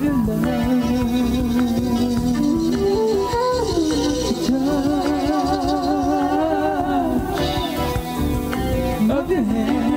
of your love.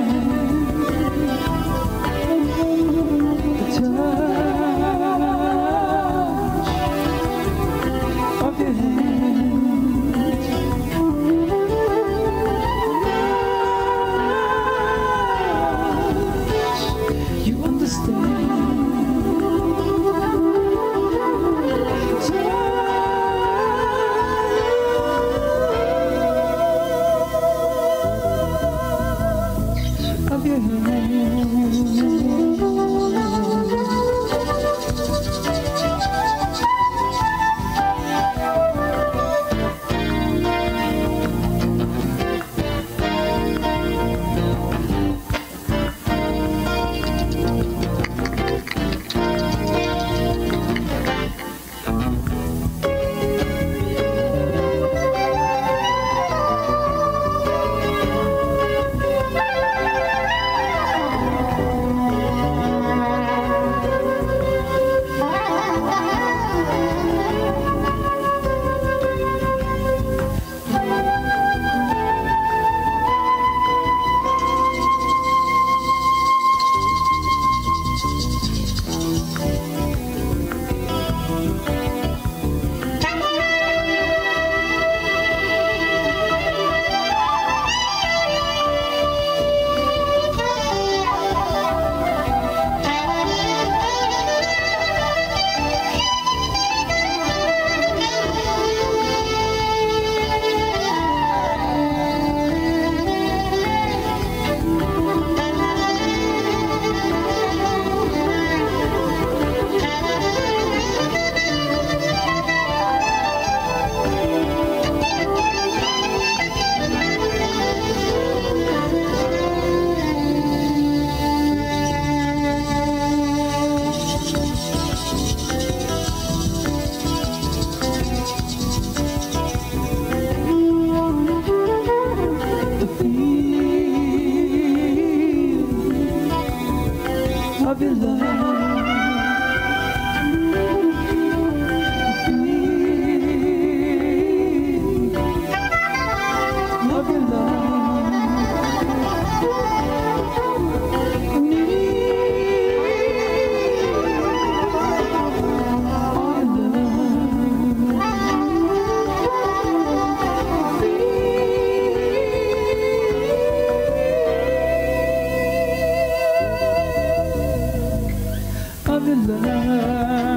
了。